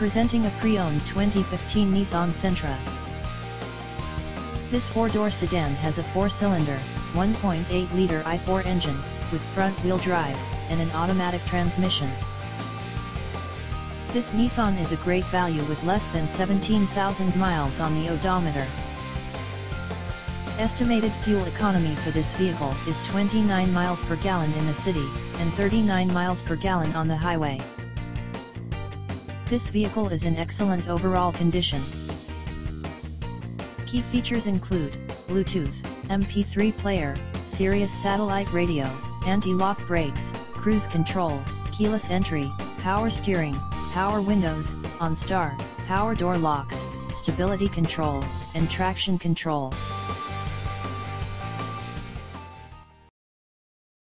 Presenting a pre-owned 2015 Nissan Sentra. This four-door sedan has a four-cylinder, 1.8-liter i4 engine, with front-wheel drive, and an automatic transmission. This Nissan is a great value with less than 17,000 miles on the odometer. Estimated fuel economy for this vehicle is 29 miles per gallon in the city, and 39 miles per gallon on the highway. This vehicle is in excellent overall condition. Key features include, Bluetooth, MP3 player, Sirius satellite radio, anti-lock brakes, cruise control, keyless entry, power steering, power windows, OnStar, power door locks, stability control, and traction control.